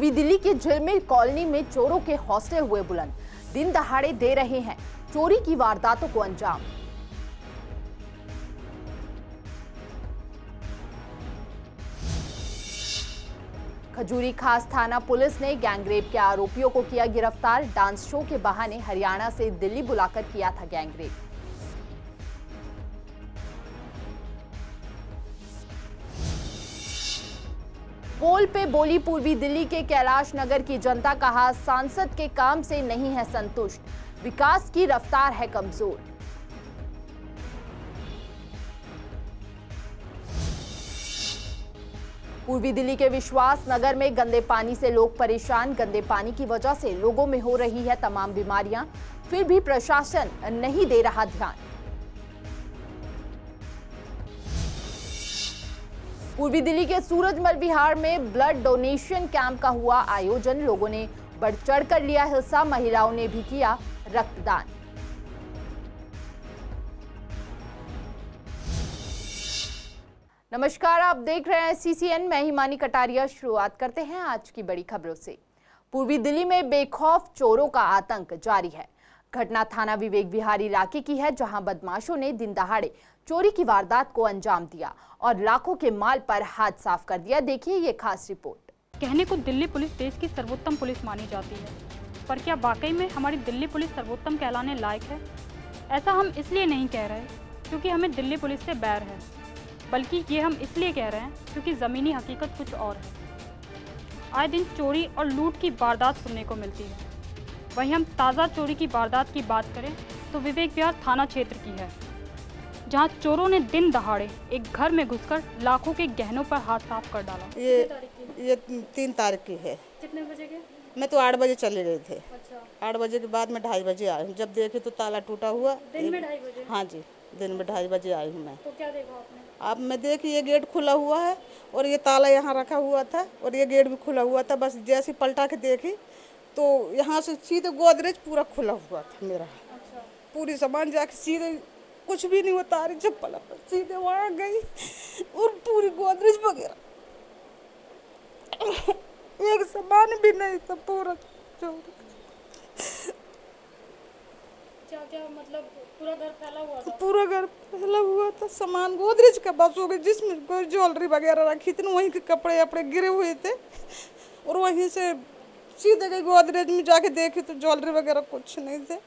पूर्वी दिल्ली के झिलमिल कॉलोनी में चोरों के हौसले हुए बुलंद। दिन दहाड़े दे रहे हैं चोरी की वारदातों को अंजाम। खजूरी खास थाना पुलिस ने गैंगरेप के आरोपियों को किया गिरफ़्तार। डांस शो के बहाने हरियाणा से दिल्ली बुलाकर किया था गैंगरेप। पोल पे बोली पूर्वी दिल्ली के कैलाश नगर की जनता कहा सांसद के काम से नहीं है संतुष्ट। विकास की रफ्तार है कमज़ोर। पूर्वी दिल्ली के विश्वास नगर में गंदे पानी से लोग परेशान। गंदे पानी की वजह से लोगों में हो रही है तमाम बीमारियाँ। फिर भी प्रशासन नहीं दे रहा ध्यान। पूर्वी दिल्ली के सूरजमल विहार में ब्लड डोनेशन कैंप का हुआ आयोजन। लोगों ने बढ़ चढ़ कर लिया हिस्सा, महिलाओं ने भी किया रक्तदान। नमस्कार, आप देख रहे हैं सीसीएन मैं हिमानी कटारिया, शुरुआत करते हैं आज की बड़ी खबरों से। पूर्वी दिल्ली में बेखौफ चोरों का आतंक जारी है। घटना थाना विवेक विहार इलाके की है, जहाँ बदमाशों ने दिन दहाड़े चोरी की वारदात को अंजाम दिया और लाखों के माल पर हाथ साफ़ कर दिया। देखिए ये खास रिपोर्ट। कहने को दिल्ली पुलिस देश की सर्वोत्तम पुलिस मानी जाती है। पर क्या वाकई में हमारी दिल्ली पुलिस सर्वोत्तम कहलाने लायक है? ऐसा हम इसलिए नहीं कह रहे क्योंकि हमें दिल्ली पुलिस से बैर है, बल्कि ये हम इसलिए कह रहे हैं क्योंकि ज़मीनी हकीकत कुछ और है। आए दिन चोरी और लूट की वारदात सुनने को मिलती है। वहीं हम ताज़ा चोरी की वारदात की बात करें तो विवेक विहार थाना क्षेत्र की है जहाँ चोरों ने दिन दहाड़े एक घर में घुसकर लाखों के गहनों पर हाथ साफ़ कर डाला। ये ये तीन तारीख की है। कितने बजे के? मैं तो आठ बजे चले गए थे। अच्छा। आठ बजे के बाद मैं ढाई बजे आई हूँ। जब देखे तो ताला टूटा हुआ। दिन में ढाई बजे? हाँ जी दिन में ढाई बजे आई हूँ मैं। तो क्या देखा आपने? अब मैं देखी ये गेट खुला हुआ है और ये ताला यहाँ रखा हुआ था और ये गेट भी खुला हुआ था। बस जैसे पलटा के देखी तो यहाँ से सीधे गोदरेज पूरा खुला हुआ था मेरा। अच्छा पूरी सामान जाके सीधे कुछ भी नहीं होता रही चप्पल पर सीधे वहाँ गई और पूरी गोदरेज वगैरह। एक सामान भी नहीं था पूरा क्या क्या मतलब पूरा घर फैला हुआ था? पूरा घर फैला हुआ था सामान गोदरेज का बस हो गई जिसमें ज्वेलरी वगैरह रखी थी ना वहीं के कपड़े वपड़े गिरे हुए थे और वहीं से सीधे गई गोदरेज में जाके देखी तो ज्वेलरी वगैरह कुछ नहीं थे।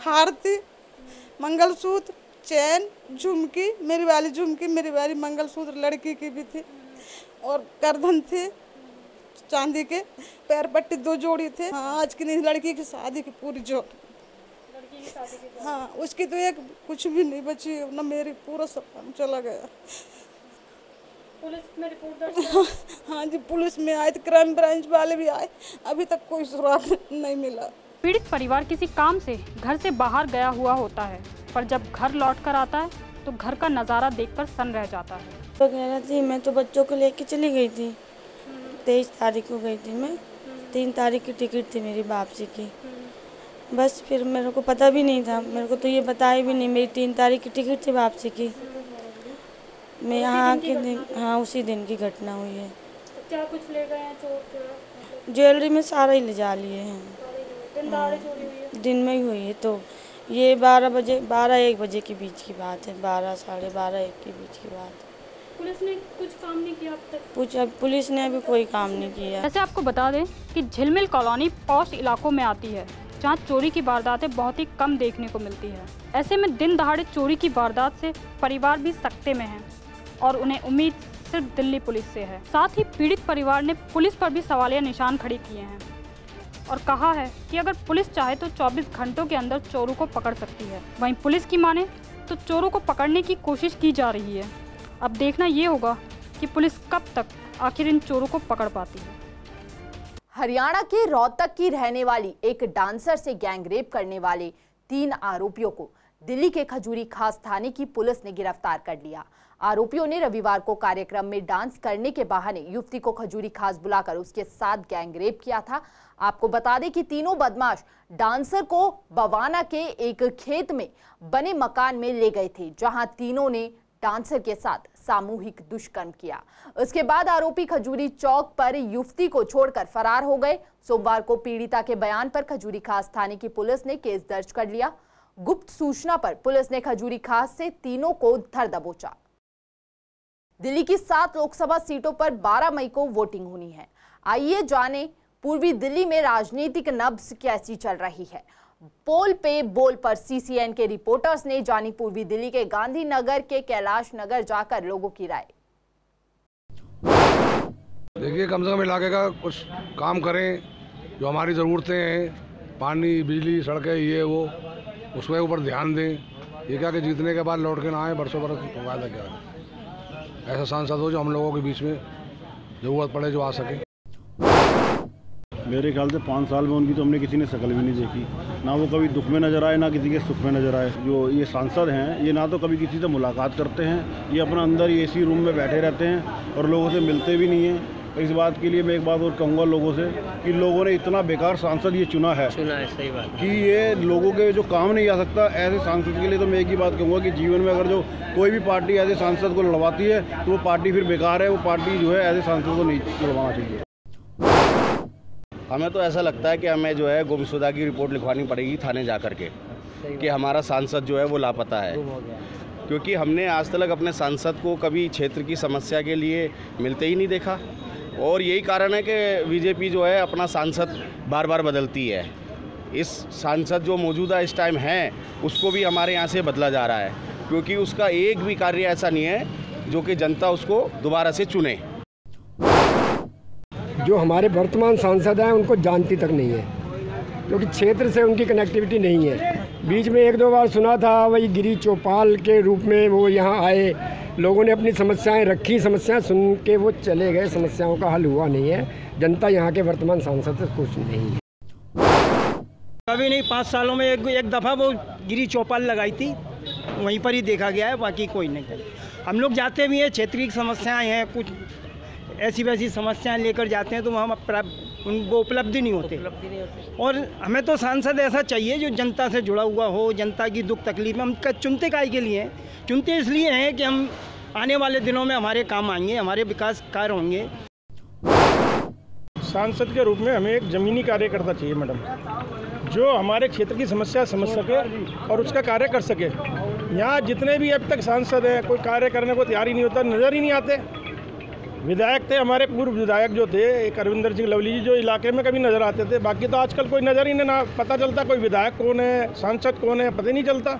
हार थी मंगलसूत्र चैन झुमकी मेरी वाली झुमकी मेरी वाली मंगलसूत्र लड़की की भी थी और करधन थे चांदी के पैर पट्टी दो जोड़ी थे। हाँ आज की नहीं लड़की की शादी की पूरी जोड़ी। हाँ उसकी तो एक कुछ भी नहीं बची ना मेरी पूरा सामान चला गया। पुलिस में रिपोर्ट दर्ज हाँ जी पुलिस में आए थे क्राइम ब्रांच वाले भी आए। अभी तक कोई सुराग नहीं मिला। पीड़ित परिवार किसी काम से घर से बाहर गया हुआ होता है पर जब घर लौट कर आता है तो घर का नज़ारा देखकर सन रह जाता है। वगैरह थी मैं तो बच्चों को लेके चली गई थी। तेईस तारीख को गई थी मैं। तीन तारीख की टिकट थी मेरी वापसी की। बस फिर मेरे को पता भी नहीं था। मेरे को तो ये बताया भी नहीं मेरी तीन तारीख की टिकट थी वापसी की। मैं यहाँ के दिन हाँ उसी दिन की घटना हुई है। क्या कुछ ले गए हैं? चोर ज्वेलरी में सारा ही ले जा लिए हैं। दिन है दिन में ही हुई है। तो ये बारह बजे बारह एक बजे के बीच की बात है। बारह साढ़े बारह एक के बीच की बात है। पुलिस ने कुछ काम नहीं किया अब तक? पूछ अब पुलिस ने अभी कोई काम नहीं किया। वैसे आपको बता दें कि झिलमिल कॉलोनी पौष इलाकों में आती है जहाँ चोरी की वारदातें बहुत ही कम देखने को मिलती है। ऐसे में दिन दहाड़े चोरी की वारदात से परिवार भी सख्ते में हैं। और उन्हें उम्मीद सिर्फ़ दिल्ली पुलिस से है। साथ ही पीड़ित परिवार ने पुलिस पर भी सवालिया निशान खड़े किए हैं और कहा है कि अगर पुलिस चाहे तो 24 घंटों के अंदर चोरों को पकड़ सकती है। वहीं पुलिस की माने तो चोरों को पकड़ने की कोशिश की जा रही है। अब देखना ये होगा कि पुलिस कब तक आखिर इन चोरों को पकड़ पाती है। हरियाणा के रोहतक की रहने वाली एक डांसर से गैंगरेप करने वाले तीन आरोपियों को दिल्ली के खजूरी खास थाने की पुलिस ने गिरफ़्तार कर लिया। आरोपियों ने रविवार को कार्यक्रम में डांस करने के बहाने युवती को खजूरी खास बुलाकर उसके साथ गैंगरेप किया था। आपको बता दें कि तीनों बदमाश डांसर को बवाना के एक खेत में बने मकान में ले गए थे, जहाँ तीनों ने डांसर के साथ सामूहिक दुष्कर्म किया। उसके बाद आरोपी खजूरी चौक पर युवती को छोड़कर फरार हो गए। सोमवार को पीड़िता के बयान पर खजूरी खास थाने की पुलिस ने केस दर्ज कर लिया। गुप्त सूचना पर पुलिस ने खजूरी खास से तीनों को धर दबोचा। दिल्ली की सात लोकसभा सीटों पर 12 मई को वोटिंग होनी है। आइए जाने, पूर्वी दिल्ली में राजनीतिक नब्ज कैसी चल रही है। पोल पे बोल पर सीसीएन के रिपोर्टर्स ने जानी पूर्वी दिल्ली के गांधीनगर के कैलाश नगर जाकर लोगों की राय। देखिए, कम से कम इलाके का कुछ काम करें, जो हमारी ज़रूरतें हैं, पानी, बिजली, सड़कें, ये, वो। उसके ऊपर ध्यान दें। ये क्या कि जीतने के बाद लौट के ना आए, बरसों बरस फ़ायदा क्या है ऐसा सांसद हो जो हम लोगों के बीच में ज़रूरत पड़े जो आ सके। मेरे ख्याल से पाँच साल में उनकी तो हमने किसी ने शक्ल भी नहीं देखी। ना वो कभी दुख में नज़र आए, ना किसी के सुख में नज़र आए। जो ये सांसद हैं, ये ना तो कभी किसी से मुलाकात करते हैं, ये अपना अंदर ही एसी रूम में बैठे रहते हैं और लोगों से मिलते भी नहीं हैं। इस बात के लिए मैं एक बात और कहूँगा लोगों से कि लोगों ने इतना बेकार सांसद ये चुना है चुना है सही बात। कि ये लोगों के जो काम नहीं आ सकता ऐसे सांसद के लिए तो मैं एक ही बात कहूँगा कि जीवन में अगर जो कोई भी पार्टी ऐसे सांसद को लड़वाती है तो वो पार्टी फिर बेकार है वो पार्टी जो है ऐसे सांसद को नहीं लड़वाना चाहिए। हमें तो ऐसा लगता है कि हमें जो है गुमशुदा की रिपोर्ट लिखवानी पड़ेगी थाने जा कर के कि हमारा सांसद जो है वो लापता है। क्योंकि हमने आज तक अपने सांसद को कभी क्षेत्र की समस्या के लिए मिलते ही नहीं देखा। और यही कारण है कि बीजेपी जो है अपना सांसद बार बार बदलती है। इस सांसद जो मौजूदा इस टाइम है, उसको भी हमारे यहाँ से बदला जा रहा है, क्योंकि उसका एक भी कार्य ऐसा नहीं है, जो कि जनता उसको दोबारा से चुने। जो हमारे वर्तमान सांसद हैं, उनको जानती तक नहीं है, क्योंकि क्षेत्र से उनकी कनेक्टिविटी नहीं है। बीच में एक दो बार सुना था, वही गिरी चौपाल के रूप में वो यहाँ आए लोगों ने अपनी समस्याएँ रखी, समस्याएँ सुन के वो चले गए। समस्याओं का हल हुआ नहीं है। जनता यहाँ के वर्तमान सांसद से खुश नहीं है। कभी नहीं, पाँच सालों में एक एक दफ़ा वो गिरी चौपाल लगाई थी। वहीं पर ही देखा गया है, बाकी कोई नहीं हम लोग जाते भी हैं, क्षेत्रीय समस्याएँ हैं, कुछ ऐसी वैसी समस्याएँ लेकर जाते हैं तो प्राप्त- उनको उपलब्धि नहीं होते। और हमें तो सांसद ऐसा चाहिए जो जनता से जुड़ा हुआ हो जनता की दुख तकलीफ़ में हम चुनते काय के लिए? हैं चुनते इसलिए हैं कि हम आने वाले दिनों में हमारे काम आएँगे हमारे विकास कार्य होंगे। सांसद के रूप में हमें एक ज़मीनी कार्यकर्ता चाहिए मैडम जो हमारे क्षेत्र की समस्या समझ सके और उसका कार्य कर सके। यहाँ जितने भी अब तक सांसद हैं कोई कार्य करने को तैयार ही नहीं होता नज़र ही नहीं आते। विधायक थे हमारे पूर्व विधायक जो थे एक अरविंदर सिंह लवली जी जो इलाके में कभी नज़र आते थे। बाकी तो आजकल कोई नज़र ही नहीं ना पता चलता कोई विधायक कौन है सांसद कौन है पता ही नहीं चलता।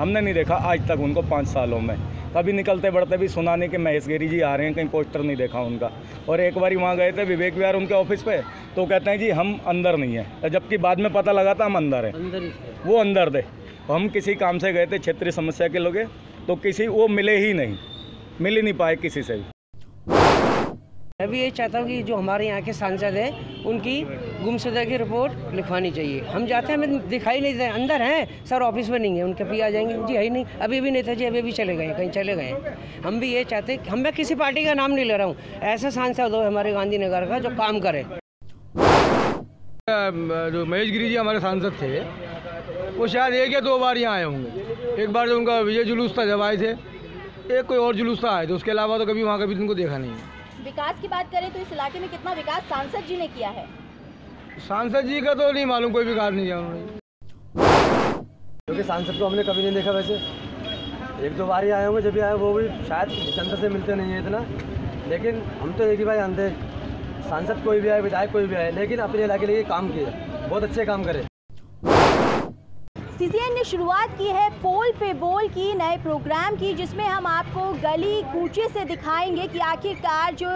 हमने नहीं देखा आज तक उनको पाँच सालों में। कभी निकलते बढ़ते भी सुना नहीं कि महेश गिरी जी आ रहे हैं कहीं पोस्टर नहीं देखा उनका। और एक बार वहाँ गए थे विवेक विहार उनके ऑफ़िस पे तो कहते हैं जी हम अंदर नहीं हैं। जबकि बाद में पता लगा था हम अंदर हैं। अंदर वो अंदर थे। हम किसी काम से गए थे क्षेत्रीय समस्या के लोग तो किसी वो मिले ही नहीं। मिल ही नहीं पाए किसी से भी। मैं भी ये चाहता हूँ कि जो हमारे यहाँ के सांसद हैं उनकी गुमशुदा की रिपोर्ट लिखवानी चाहिए। हम जाते हैं हमें दिखाई नहीं देते अंदर हैं सर ऑफ़िस में नहीं है उनके भी आ जाएँगे। जी है ही नहीं। अभी भी नहीं था जी अभी भी चले गए कहीं चले गए हम भी ये चाहते हम मैं किसी पार्टी का नाम नहीं ले रहा हूँ। ऐसा सांसद हो हमारे गांधीनगर का जो काम करे। जो महेश गिरी जी हमारे सांसद थे वो शायद एक या दो बार यहाँ आए होंगे। एक बार जो उनका विजय जुलूस था जब आए थे। एक कोई और जुलूस आए थे उसके अलावा तो कभी वहाँ कभी उनको देखा नहीं है। विकास की बात करें तो इस इलाके में कितना विकास सांसद जी ने किया है? सांसद जी का तो नहीं मालूम कोई विकास नहीं किया उन्होंने। क्योंकि सांसद को हमने कभी नहीं देखा वैसे। एक दो बार ही आए होंगे जब भी आए वो भी शायद जनता से मिलते नहीं है इतना। लेकिन हम तो एक ही भाई जानते सांसद कोई भी आए विधायक कोई भी आए लेकिन अपने इलाके के लिए काम किए। बहुत अच्छे काम करे। सीसीएन ने शुरुआत की है पोल पे बोल की नए प्रोग्राम की, जिसमें हम आपको गली कूचे से दिखाएँगे कि आखिरकार जो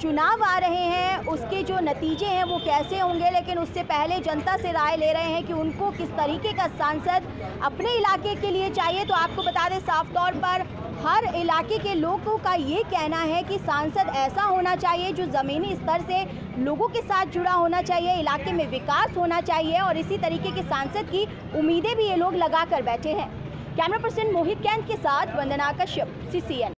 चुनाव आ रहे हैं, उसके जो नतीजे हैं वो कैसे होंगे। लेकिन उससे पहले जनता से राय ले रहे हैं कि उनको किस तरीके का सांसद अपने इलाके के लिए चाहिए। तो आपको बता दें, साफ़ तौर पर हर इलाके के लोगों का ये कहना है कि सांसद ऐसा होना चाहिए जो ज़मीनी स्तर से लोगों के साथ जुड़ा होना चाहिए, इलाके में विकास होना चाहिए और इसी तरीके के सांसद की उम्मीदें भी ये लोग लगा कर बैठे हैं। कैमरा पर्सन मोहित कैंत के साथ वंदना कश्यप सीसीएन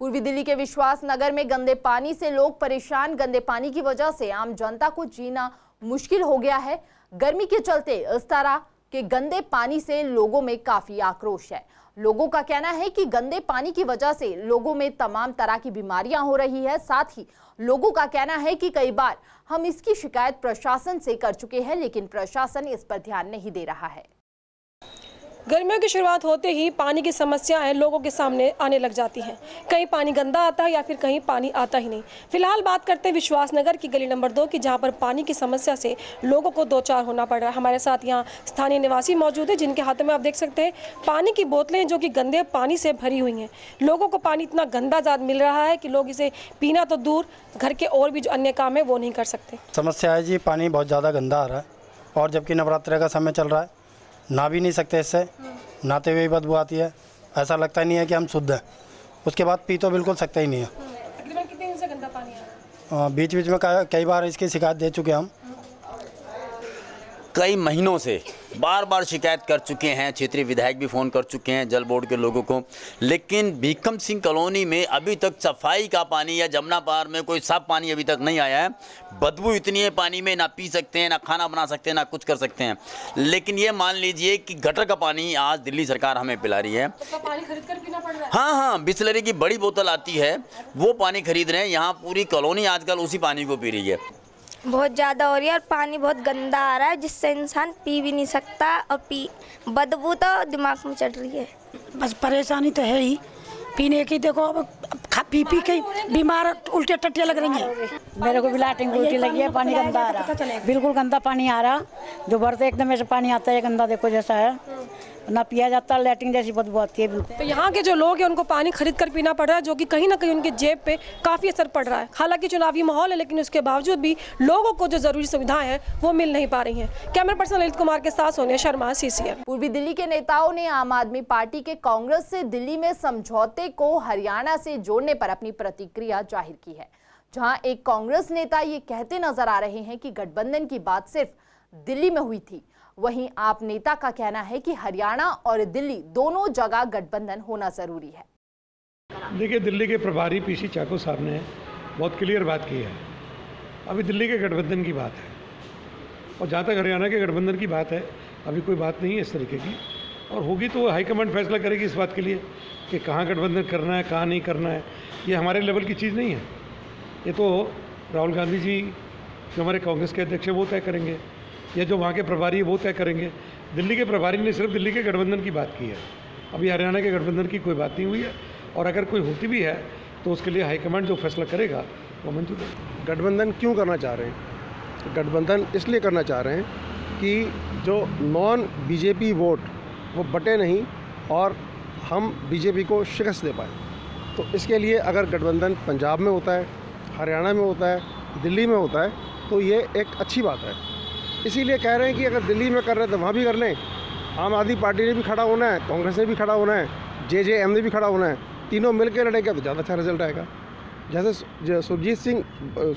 पूर्वी दिल्ली के विश्वास नगर में गंदे पानी से लोग परेशान। गंदे पानी की वजह से आम जनता को जीना मुश्किल हो गया है। गर्मी के चलते इस तरह के गंदे पानी से लोगों में काफ़ी आक्रोश है। लोगों का कहना है कि गंदे पानी की वजह से लोगों में तमाम तरह की बीमारियाँ हो रही है। साथ ही लोगों का कहना है कि कई बार हम इसकी शिकायत प्रशासन से कर चुके हैं, लेकिन प्रशासन इस पर ध्यान नहीं दे रहा है। गर्मियों की शुरुआत होते ही पानी की समस्याएँ लोगों के सामने आने लग जाती हैं। कहीं पानी गंदा आता है या फिर कहीं पानी आता ही नहीं। फ़िलहाल बात करते हैं विश्वास नगर की गली नंबर दो की, जहाँ पर पानी की समस्या से लोगों को दो चार होना पड़ रहा है। हमारे साथ यहाँ स्थानीय निवासी मौजूद है, जिनके हाथों में आप देख सकते हैं, पानी की बोतलें जो कि गंदे पानी से भरी हुई हैं। लोगों को पानी इतना गंदा ज़्यादा मिल रहा है कि लोग इसे पीना तो दूर, घर के और भी जो अन्य काम है वो नहीं कर सकते। समस्या है जी, पानी बहुत ज़्यादा गंदा आ रहा है और जबकि नवरात्र का समय चल रहा है नहा भी नहीं सकते इससे। नहाते हुए ही बदबू आती है। ऐसा लगता ही नहीं है कि हम शुद्ध हैं। उसके बाद पी तो बिल्कुल सकते ही नहीं है। बीच बीच में कई बार इसकी शिकायत दे चुके हम। कई महीनों से बार बार शिकायत कर चुके हैं क्षेत्रीय विधायक भी फ़ोन कर चुके हैं जल बोर्ड के लोगों को। लेकिन भीखम सिंह कॉलोनी में अभी तक सफ़ाई का पानी या जमुना पार में कोई साफ़ पानी अभी तक नहीं आया है। बदबू इतनी है पानी में ना पी सकते हैं ना खाना बना सकते हैं ना कुछ कर सकते हैं। लेकिन ये मान लीजिए कि गटर का पानी आज दिल्ली सरकार हमें पिला रही है। तो पानी खरीद कर पीना पड़ रहा है? हाँ हाँ बिस्लरी की बड़ी बोतल आती है वो पानी खरीद रहे हैं। यहाँ पूरी कॉलोनी आजकल उसी पानी को पी रही है। बहुत ज़्यादा हो रही है और पानी बहुत गंदा आ रहा है जिससे इंसान पी भी नहीं सकता और पी बदबू तो दिमाग में चढ़ रही है। बस परेशानी तो है ही। पीने की देखो अब खा पी पी के बीमार उल्टे टट्टियाँ लग रही हैं। मेरे को भी लाटिंग उल्टी लगी है पानी गंदा आ रहा। बिल्कुल गंदा पानी आ रहा। जो भरते एकदम ऐसे पानी आता है गंदा देखो जैसा है। ना पिया जाता लैटिंग जैसी बदबू आती है। बिल्कुल तो यहाँ के जो लोग हैं उनको पानी खरीद कर पीना पड़ रहा है जो कि कहीं ना कहीं उनके जेब पे काफ़ी असर पड़ रहा है। हालाँकि चुनावी माहौल है लेकिन उसके बावजूद भी लोगों को जो ज़रूरी सुविधाएँ हैं वो मिल नहीं पा रही हैं। कैमरा पर्सन ललित कुमार के साथ सोनिया शर्मा सीसीएन पूर्वी दिल्ली के नेताओं ने आम आदमी पार्टी के कांग्रेस से दिल्ली में समझौते को हरियाणा से जोड़ने पर अपनी प्रतिक्रिया ज़ाहिर की है। जहाँ एक कांग्रेस नेता ये कहते नज़र आ रहे हैं कि गठबंधन की बात सिर्फ़ दिल्ली में हुई थी वहीं आप नेता का कहना है कि हरियाणा और दिल्ली दोनों जगह गठबंधन होना ज़रूरी है। देखिए, दिल्ली के प्रभारी पीसी चाकू साहब ने बहुत क्लियर बात की है। अभी दिल्ली के गठबंधन की बात है और जहाँ तक हरियाणा के गठबंधन की बात है, अभी कोई बात नहीं है इस तरीके की। और होगी तो हाईकमांड फैसला करेगी इस बात के लिए कि कहाँ गठबंधन करना है, कहाँ नहीं करना है। ये हमारे लेवल की चीज़ नहीं है। ये तो राहुल गांधी जी जो हमारे कांग्रेस के अध्यक्ष हैं, वो तय करेंगे। या जो वहाँ के प्रभारी है, वो तय करेंगे। दिल्ली के प्रभारी ने सिर्फ़ दिल्ली के गठबंधन की बात की है। अभी हरियाणा के गठबंधन की कोई बात नहीं हुई है। और अगर कोई होती भी है तो उसके लिए हाईकमांड जो फैसला करेगा, वो मंजूर गठबंधन क्यों करना चाह रहे हैं? गठबंधन इसलिए करना चाह रहे हैं कि जो नॉन बीजेपी वोट, वो बटे नहीं और हम बीजेपी को शिकस्त दे पाए। तो इसके लिए अगर गठबंधन पंजाब में होता है, हरियाणा में होता है, दिल्ली में होता है तो ये एक अच्छी बात है। इसीलिए कह रहे हैं कि अगर दिल्ली में कर रहे हैं तो वहाँ भी कर लें। आम आदमी पार्टी ने भी खड़ा होना है, कांग्रेस ने भी खड़ा होना है, जे जे एम ने भी खड़ा होना है। तीनों मिल के लड़ेंगे तो ज़्यादा अच्छा रिज़ल्ट आएगा जैसे जो सुरजीत सिंह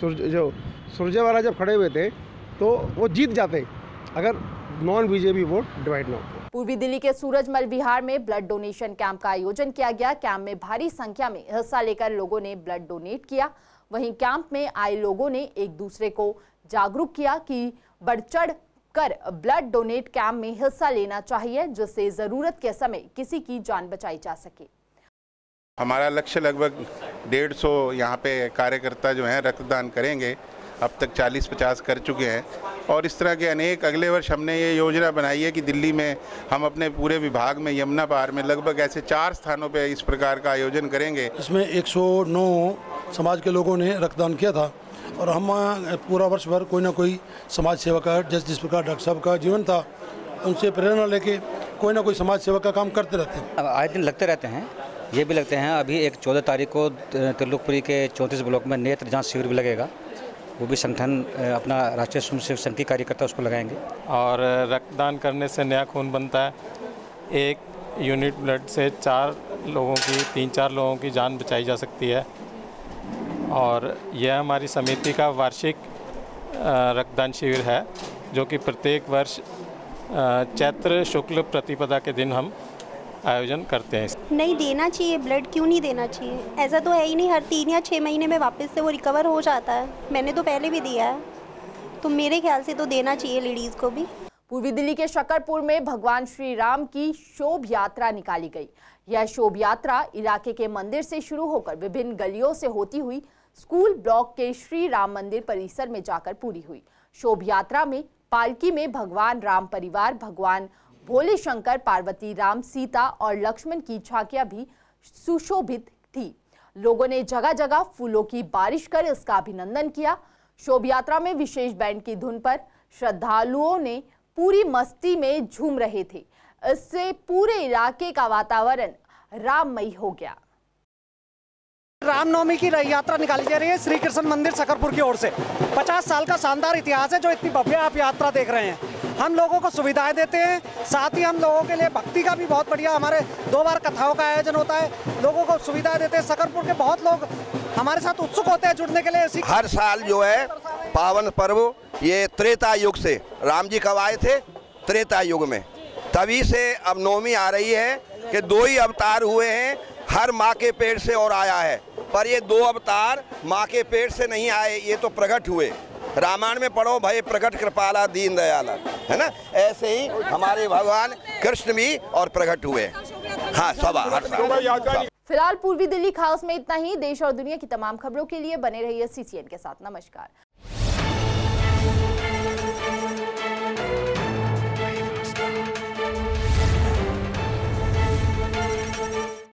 सुर- जो सुरजेवाला जब खड़े हुए थे तो वो जीत जाते, अगर नॉन बीजेपी वोट डिवाइड ना होते पूर्वी दिल्ली के सूरजमल विहार में ब्लड डोनेशन कैंप का आयोजन किया गया। कैंप में भारी संख्या में हिस्सा लेकर लोगों ने ब्लड डोनेट किया। वहीं कैंप में आए लोगों ने एक दूसरे को जागरूक किया कि बढ़ चढ़ कर ब्लड डोनेट कैंप में हिस्सा लेना चाहिए जिससे ज़रूरत के समय किसी की जान बचाई जा सके। हमारा लक्ष्य लगभग डेढ़ सौ यहाँ पे कार्यकर्ता जो हैं रक्तदान करेंगे। अब तक 40-50 कर चुके हैं। और इस तरह के अनेक अगले वर्ष हमने ये योजना बनाई है कि दिल्ली में हम अपने पूरे विभाग में यमुना पार में लगभग ऐसे चार स्थानों पे इस प्रकार का आयोजन करेंगे। इसमें 109 समाज के लोगों ने रक्तदान किया था। और हम पूरा वर्ष भर कोई ना कोई समाज सेवा का जिस जिस प्रकार डॉक्टर साहब का जीवन था उनसे प्रेरणा लेके कोई ना कोई समाज सेवा का काम करते रहते हैं। अब आए दिन लगते रहते हैं ये भी लगते हैं। अभी एक चौदह तारीख को त्रिलोकपुरी के चौंतीस ब्लॉक में नेत्र जाँच शिविर भी लगेगा। वो भी संगठन अपना राष्ट्रीय स्वयंसेवक संघ के कार्यकर्ता उसको लगाएँगे। और रक्तदान करने से नया खून बनता है। एक यूनिट ब्लड से चार लोगों की तीन चार लोगों की जान बचाई जा सकती है। और यह हमारी समिति का वार्षिक रक्तदान शिविर है, जो कि प्रत्येक वर्ष चैत्र शुक्ल प्रतिपदा के दिन हम आयोजन करते हैं। नहीं, देना चाहिए, ब्लड क्यों नहीं देना चाहिए? ऐसा तो है ही नहीं, हर तीन या छः महीने में वापस से वो रिकवर हो जाता है। मैंने तो पहले भी दिया है। तो मेरे ख्याल से तो देना चाहिए लेडीज़ को भी। पूर्वी दिल्ली के शकरपुर में भगवान श्री राम की शोभ यात्रा निकाली गई। यह शोभ यात्रा इलाके के मंदिर से शुरू होकर विभिन्न गलियों से होती हुई स्कूल ब्लॉक के श्री राम मंदिर परिसर में जाकर पूरी हुई। शोभ यात्रा में पालकी में भगवान राम परिवार, भगवान भोले शंकर पार्वती राम, सीता और लक्ष्मण की झांकियाँ भी सुशोभित थी। लोगों ने जगह जगह फूलों की बारिश कर इसका अभिनंदन किया। शोभ यात्रा में विशेष बैंड की धुन पर श्रद्धालुओं ने पूरी मस्ती में झूम रहे थे। इससे पूरे इलाके का वातावरण राममयी हो गया। रामनवमी की यात्रा निकाली जा रही है श्री कृष्ण मंदिर सकरपुर की ओर से। 50 साल का शानदार इतिहास है जो इतनी भव्य आप यात्रा देख रहे हैं। हम लोगों को सुविधाएँ देते हैं, साथ ही हम लोगों के लिए भक्ति का भी बहुत बढ़िया हमारे दो बार कथाओं का आयोजन होता है। लोगों को सुविधाएँ देते हैं। सकरपुर के बहुत लोग हमारे साथ उत्सुक होते हैं जुड़ने के लिए इसी हर साल जो है पावन पर्व, ये त्रेता युग से, राम जी कब आए थे? त्रेता युग में। तभी से अब नवमी आ रही है कि दो ही अवतार हुए हैं, हर माँ के पेट से और आया है। पर ये दो अवतार माँ के पेट से नहीं आए, ये तो प्रकट हुए। रामायण में पढ़ो, भय प्रकट कृपाला, दीन दयाला। है ना? ऐसे ही हमारे भगवान कृष्ण भी और प्रकट हुए। हाँ सब हर साल। फ़िलहाल पूर्वी दिल्ली खास में इतना ही। देश और दुनिया की तमाम खबरों के लिए बने रहिए सीसीएन के साथ। नमस्कार।